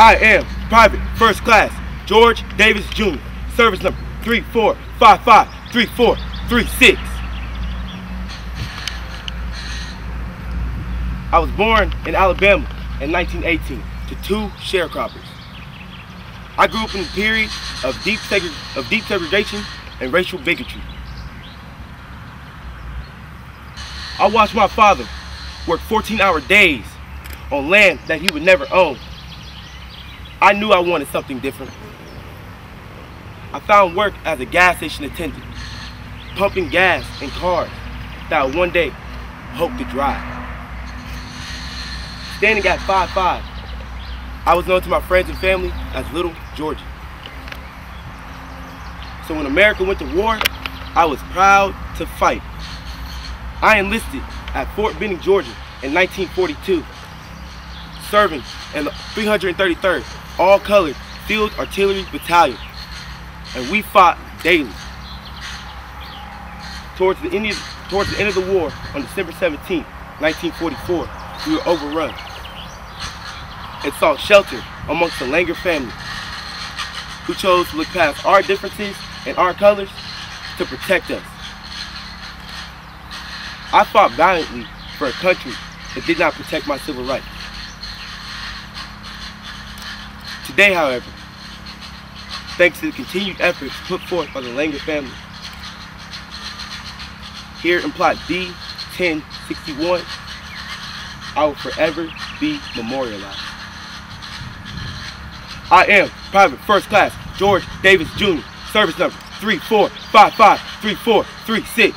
I am Private First Class George Davis Jr., service number 34553436. I was born in Alabama in 1918 to two sharecroppers. I grew up in a period of deep, of deep segregation and racial bigotry. I watched my father work 14 hour days on land that he would never own. I knew I wanted something different. I found work as a gas station attendant, pumping gas in cars that I one day hope to drive. Standing at 5'5", I was known to my friends and family as Little Georgie. So when America went to war, I was proud to fight. I enlisted at Fort Benning, Georgia in 1942, serving in the 333rd All-Colored Field Artillery Battalion, and we fought daily. Towards the, end of, towards the end of the war, on December 17, 1944, we were overrun and sought shelter amongst the Langer family, who chose to look past our differences and our colors to protect us. I fought valiantly for a country that did not protect my civil rights. Today, however, thanks to the continued efforts put forth by the Langer family, here in plot D1061, I will forever be memorialized. I am Private First Class George Davis Jr., service number 34553436.